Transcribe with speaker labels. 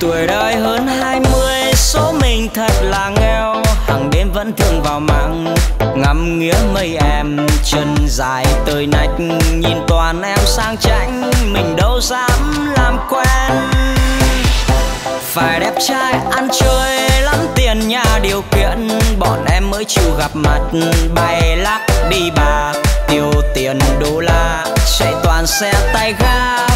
Speaker 1: tuổi đời hơn hai mươi, số mình thật là nghèo hàng đêm vẫn thường vào mạng ngắm nghía mây em, chân dài tơi nách, nhìn toàn em sang chảnh, mình đâu dám làm quen. Phải đẹp trai ăn chơi, lắm tiền nhà điều kiện, bọn em mới chịu gặp mặt bay lắc đi bà, tiêu tiền đô la, chạy toàn xe tay ga.